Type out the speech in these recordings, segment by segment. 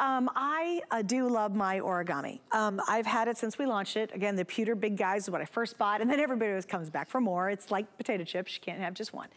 Um, I uh, do love my origami. Um, I've had it since we launched it. Again, the pewter big guys is what I first bought, and then everybody always comes back for more. It's like potato chips, you can't have just one.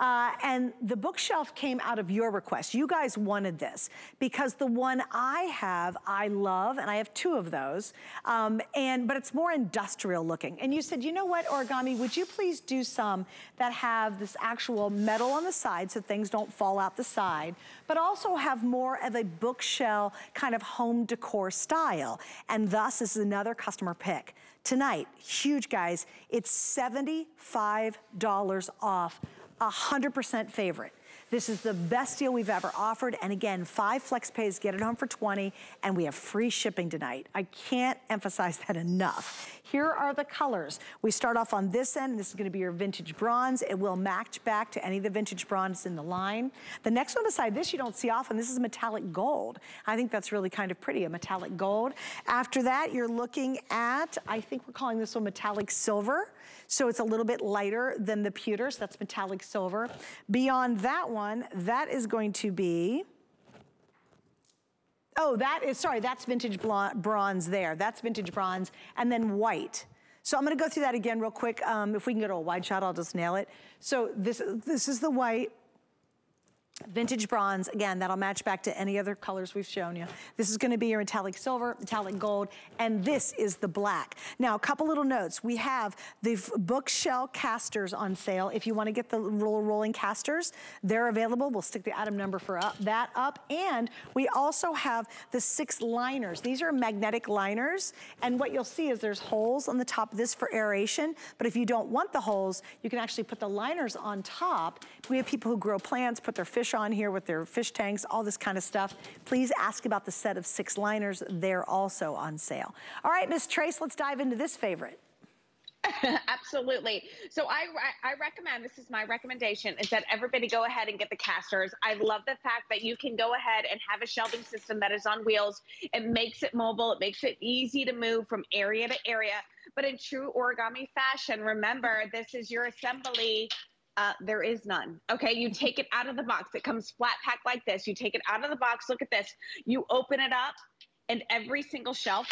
Uh, and the bookshelf came out of your request. You guys wanted this because the one I have, I love, and I have two of those, um, and but it's more industrial looking. And you said, you know what, Origami, would you please do some that have this actual metal on the side so things don't fall out the side, but also have more of a bookshelf kind of home decor style. And thus, this is another customer pick. Tonight, huge guys, it's $75 off 100% favorite. This is the best deal we've ever offered. And again, five flex pays, get it home for 20, and we have free shipping tonight. I can't emphasize that enough. Here are the colors. We start off on this end. This is gonna be your vintage bronze. It will match back to any of the vintage bronze in the line. The next one beside this you don't see often. This is metallic gold. I think that's really kind of pretty, a metallic gold. After that, you're looking at, I think we're calling this one metallic silver. So it's a little bit lighter than the pewter, so that's metallic silver. Beyond that one, that is going to be, oh, that is, sorry, that's vintage bronze there. That's vintage bronze, and then white. So I'm gonna go through that again real quick. Um, if we can go to a wide shot, I'll just nail it. So this, this is the white, Vintage bronze, again, that'll match back to any other colors we've shown you. This is gonna be your metallic silver, metallic gold, and this is the black. Now, a couple little notes. We have the bookshelf casters on sale. If you wanna get the roll rolling casters, they're available. We'll stick the item number for up, that up. And we also have the six liners. These are magnetic liners. And what you'll see is there's holes on the top of this for aeration. But if you don't want the holes, you can actually put the liners on top. We have people who grow plants, put their fish fish on here with their fish tanks, all this kind of stuff. Please ask about the set of six liners. They're also on sale. All right, Miss Trace, let's dive into this favorite. Absolutely. So I, I recommend, this is my recommendation, is that everybody go ahead and get the casters. I love the fact that you can go ahead and have a shelving system that is on wheels. It makes it mobile. It makes it easy to move from area to area. But in true origami fashion, remember, this is your assembly uh, there is none. Okay, you take it out of the box. It comes flat packed like this. You take it out of the box. Look at this. You open it up, and every single shelf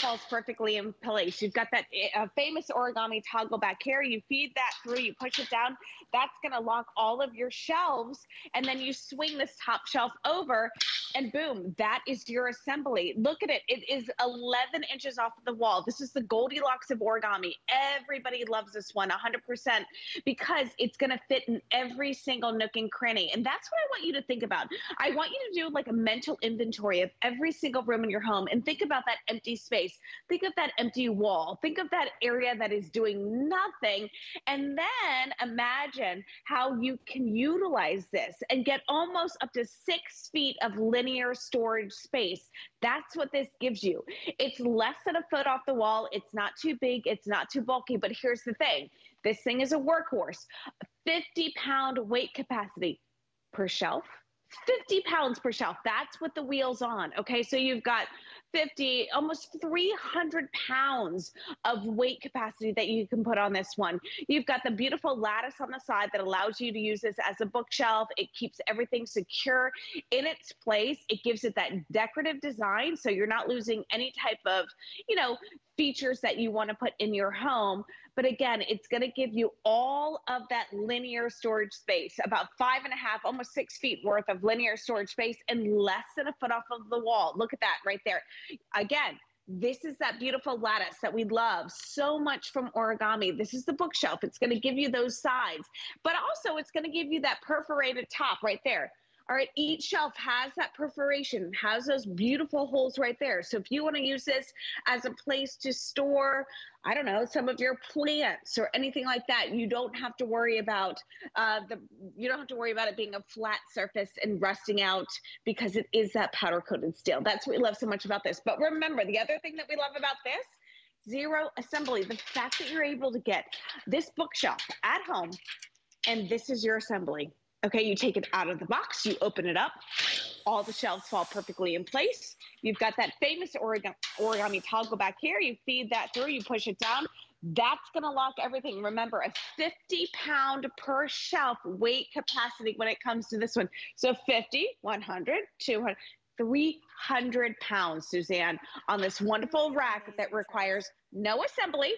falls perfectly in place. You've got that uh, famous origami toggle back here. You feed that through, you push it down. That's going to lock all of your shelves. And then you swing this top shelf over and boom, that is your assembly. Look at it. It is 11 inches off of the wall. This is the Goldilocks of origami. Everybody loves this one 100% because it's going to fit in every single nook and cranny. And that's what I want you to think about. I want you to do like a mental inventory of every single room in your home and think about that empty space. Think of that empty wall. Think of that area that is doing nothing. And then imagine how you can utilize this and get almost up to six feet of linear storage space. That's what this gives you. It's less than a foot off the wall. It's not too big. It's not too bulky. But here's the thing this thing is a workhorse 50 pound weight capacity per shelf. 50 pounds per shelf. That's what the wheel's on. Okay. So you've got 50, almost 300 pounds of weight capacity that you can put on this one. You've got the beautiful lattice on the side that allows you to use this as a bookshelf. It keeps everything secure in its place. It gives it that decorative design. So you're not losing any type of, you know, features that you want to put in your home. But again, it's going to give you all of that linear storage space, about five and a half, almost six feet worth of linear storage space and less than a foot off of the wall. Look at that right there. Again, this is that beautiful lattice that we love so much from origami. This is the bookshelf. It's going to give you those sides, but also it's going to give you that perforated top right there. All right, each shelf has that perforation, has those beautiful holes right there. So if you want to use this as a place to store, I don't know, some of your plants or anything like that, you don't have to worry about uh, the, you don't have to worry about it being a flat surface and rusting out because it is that powder coated steel. That's what we love so much about this. But remember, the other thing that we love about this zero assembly. The fact that you're able to get this bookshelf at home and this is your assembly. Okay, you take it out of the box, you open it up, all the shelves fall perfectly in place. You've got that famous origami, toggle back here. You feed that through, you push it down. That's going to lock everything. Remember, a 50 pound per shelf weight capacity when it comes to this one. So 50, 100, 200. 300 pounds, Suzanne, on this wonderful rack that requires no assembly,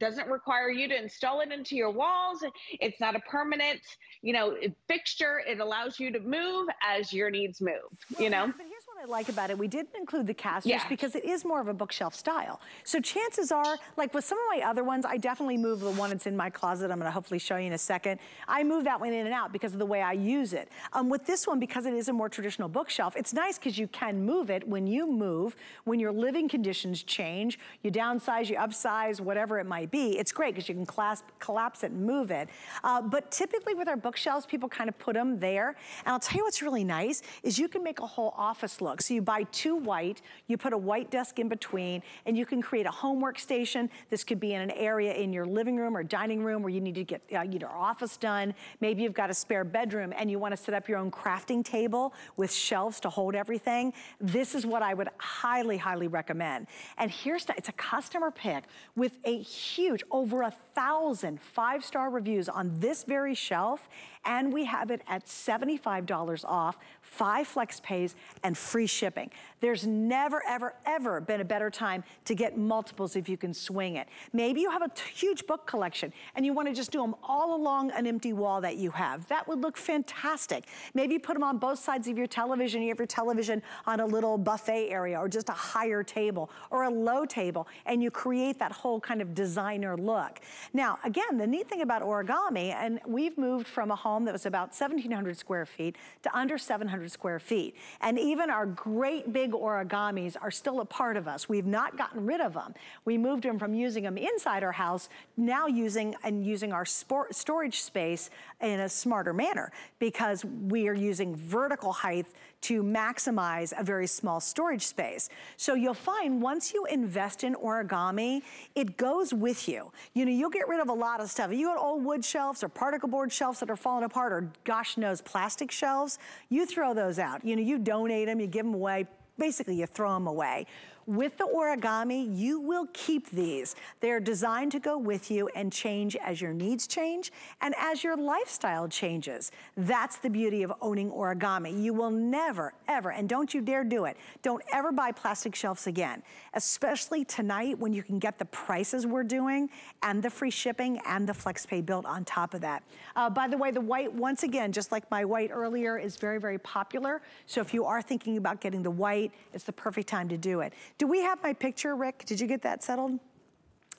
doesn't require you to install it into your walls. It's not a permanent, you know, fixture. It allows you to move as your needs move, you know? I like about it, we didn't include the casters yeah. because it is more of a bookshelf style. So chances are, like with some of my other ones, I definitely move the one that's in my closet. I'm gonna hopefully show you in a second. I move that one in and out because of the way I use it. Um, with this one, because it is a more traditional bookshelf, it's nice because you can move it when you move, when your living conditions change, you downsize, you upsize, whatever it might be. It's great because you can clasp, collapse it and move it. Uh, but typically with our bookshelves, people kind of put them there. And I'll tell you what's really nice is you can make a whole office look look. So you buy two white, you put a white desk in between, and you can create a homework station. This could be in an area in your living room or dining room where you need to get uh, your office done. Maybe you've got a spare bedroom and you want to set up your own crafting table with shelves to hold everything. This is what I would highly, highly recommend. And here's, it's a customer pick with a huge, over a thousand five-star reviews on this very shelf and we have it at $75 off, five flex pays, and free shipping. There's never, ever, ever been a better time to get multiples if you can swing it. Maybe you have a huge book collection and you wanna just do them all along an empty wall that you have. That would look fantastic. Maybe you put them on both sides of your television. You have your television on a little buffet area or just a higher table or a low table and you create that whole kind of designer look. Now, again, the neat thing about origami, and we've moved from a home that was about 1,700 square feet to under 700 square feet. And even our great big origamis are still a part of us. We've not gotten rid of them. We moved them from using them inside our house, now using and using our storage space in a smarter manner because we are using vertical height to maximize a very small storage space. So you'll find once you invest in origami, it goes with you. You know, you'll get rid of a lot of stuff. You got old wood shelves or particle board shelves that are falling apart or gosh knows plastic shelves, you throw those out. You know, you donate them, you give them away, basically you throw them away. With the origami, you will keep these. They're designed to go with you and change as your needs change and as your lifestyle changes. That's the beauty of owning origami. You will never, ever, and don't you dare do it, don't ever buy plastic shelves again, especially tonight when you can get the prices we're doing and the free shipping and the FlexPay built on top of that. Uh, by the way, the white, once again, just like my white earlier, is very, very popular. So if you are thinking about getting the white, it's the perfect time to do it. Do we have my picture, Rick? Did you get that settled?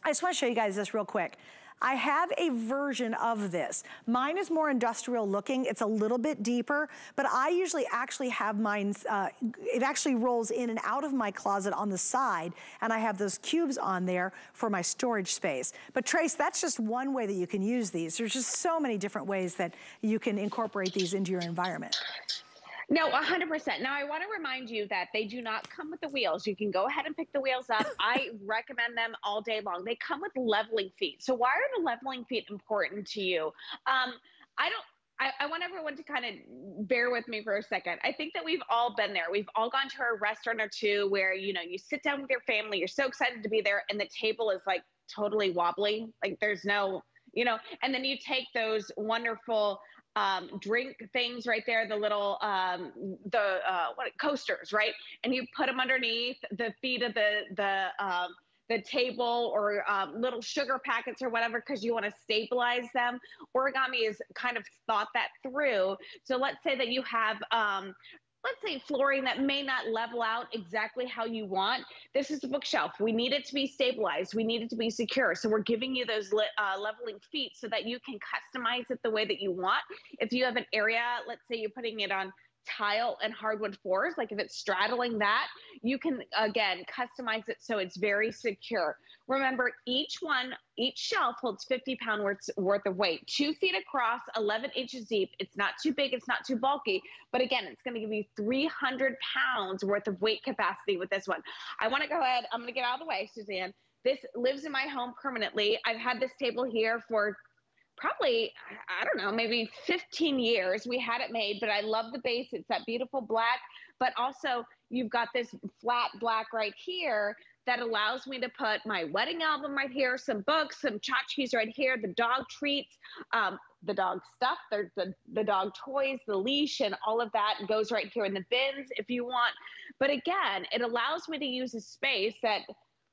I just wanna show you guys this real quick. I have a version of this. Mine is more industrial looking. It's a little bit deeper, but I usually actually have mine, uh, it actually rolls in and out of my closet on the side, and I have those cubes on there for my storage space. But Trace, that's just one way that you can use these. There's just so many different ways that you can incorporate these into your environment. No, 100%. Now, I want to remind you that they do not come with the wheels. You can go ahead and pick the wheels up. I recommend them all day long. They come with leveling feet. So, why are the leveling feet important to you? Um, I don't. I, I, want everyone to kind of bear with me for a second. I think that we've all been there. We've all gone to a restaurant or two where, you know, you sit down with your family, you're so excited to be there, and the table is like totally wobbly. Like there's no, you know, and then you take those wonderful um, drink things right there, the little um, the uh, what coasters, right? And you put them underneath the feet of the the um, the table or um, little sugar packets or whatever because you want to stabilize them. Origami has kind of thought that through. So let's say that you have um, let's say flooring that may not level out exactly how you want. This is a bookshelf. We need it to be stabilized. We need it to be secure. So we're giving you those uh, leveling feet so that you can customize it the way that you want. If you have an area, let's say you're putting it on tile and hardwood floors, like if it's straddling that, you can again customize it so it's very secure. Remember, each one, each shelf holds 50 pound worth, worth of weight, two feet across, 11 inches deep. It's not too big, it's not too bulky, but again, it's gonna give you 300 pounds worth of weight capacity with this one. I wanna go ahead, I'm gonna get out of the way, Suzanne. This lives in my home permanently. I've had this table here for probably I don't know, maybe 15 years. We had it made, but I love the base. It's that beautiful black, but also you've got this flat black right here that allows me to put my wedding album right here, some books, some tchotchkes right here, the dog treats, um, the dog stuff, there's the, the dog toys, the leash, and all of that goes right here in the bins if you want. But again, it allows me to use a space that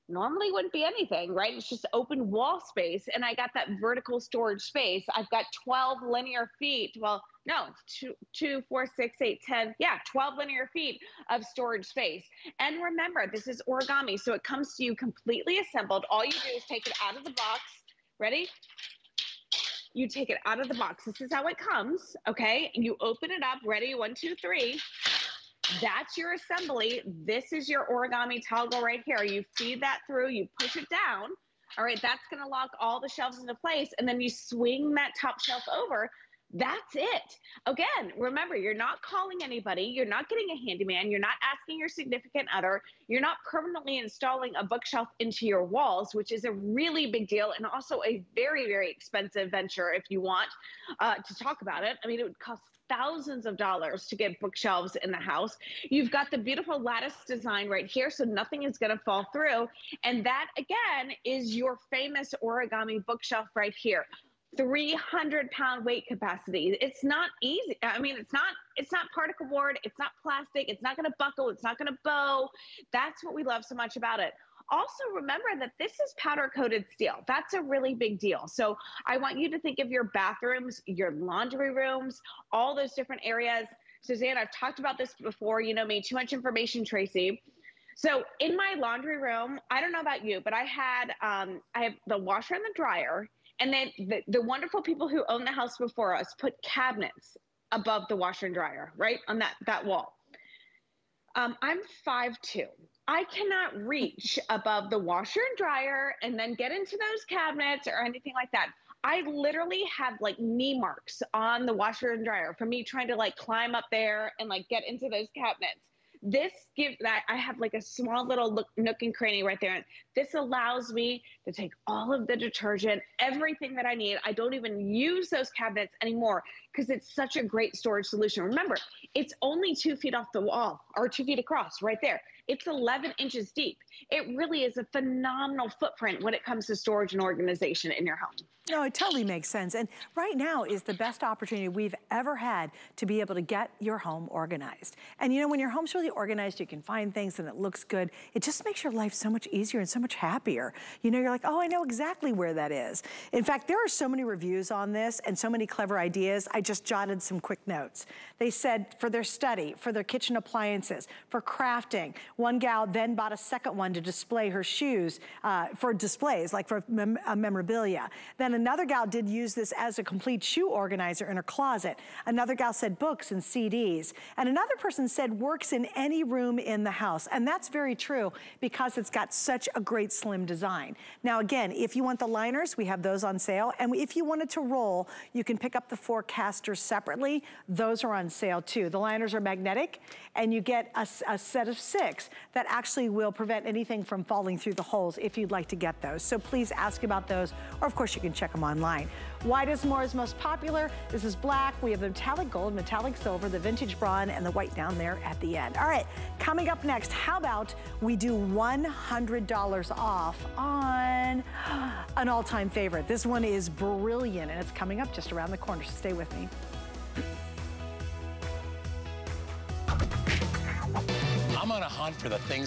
normally wouldn't be anything, right? It's just open wall space. And I got that vertical storage space. I've got 12 linear feet. Well, no, two, two, four, six, eight, 10. Yeah, 12 linear feet of storage space. And remember, this is origami. So it comes to you completely assembled. All you do is take it out of the box. Ready? You take it out of the box. This is how it comes. Okay. You open it up. Ready? One, two, three. That's your assembly. This is your origami toggle right here. You feed that through, you push it down. All right, that's gonna lock all the shelves into place. And then you swing that top shelf over. That's it. Again, remember, you're not calling anybody. You're not getting a handyman. You're not asking your significant other. You're not permanently installing a bookshelf into your walls, which is a really big deal and also a very, very expensive venture if you want uh, to talk about it. I mean, it would cost thousands of dollars to get bookshelves in the house. You've got the beautiful lattice design right here, so nothing is going to fall through. And that, again, is your famous origami bookshelf right here. 300 pound weight capacity. It's not easy. I mean, it's not, it's not particle board. It's not plastic. It's not going to buckle. It's not going to bow. That's what we love so much about it. Also, remember that this is powder coated steel. That's a really big deal. So, I want you to think of your bathrooms, your laundry rooms, all those different areas. Suzanne, I've talked about this before. You know me, too much information, Tracy. So in my laundry room, I don't know about you, but I had um, I have the washer and the dryer, and then the, the wonderful people who owned the house before us put cabinets above the washer and dryer, right on that that wall. Um, I'm five two. I cannot reach above the washer and dryer and then get into those cabinets or anything like that. I literally have like knee marks on the washer and dryer for me trying to like climb up there and like get into those cabinets. This gives that I have like a small little look, nook and cranny right there. And this allows me to take all of the detergent, everything that I need. I don't even use those cabinets anymore because it's such a great storage solution. Remember, it's only two feet off the wall or two feet across right there. It's 11 inches deep. It really is a phenomenal footprint when it comes to storage and organization in your home. No, it totally makes sense. And right now is the best opportunity we've ever had to be able to get your home organized. And you know, when your home's really organized, you can find things and it looks good. It just makes your life so much easier and so much happier. You know, you're like, oh, I know exactly where that is. In fact, there are so many reviews on this and so many clever ideas. I just jotted some quick notes. They said for their study, for their kitchen appliances, for crafting. One gal then bought a second one to display her shoes uh, for displays, like for mem memorabilia. Then another gal did use this as a complete shoe organizer in her closet. Another gal said books and CDs. And another person said works in any room in the house. And that's very true because it's got such a great slim design. Now again, if you want the liners, we have those on sale. And if you wanted to roll, you can pick up the four casters separately. Those are on sale too. The liners are magnetic and you get a, a set of six that actually will prevent anything from falling through the holes if you'd like to get those. So please ask about those, or of course you can check them online. White is more is most popular. This is black. We have the metallic gold, metallic silver, the vintage bronze, and the white down there at the end. All right, coming up next, how about we do $100 off on an all-time favorite. This one is brilliant, and it's coming up just around the corner, so stay with me. On a hunt for the things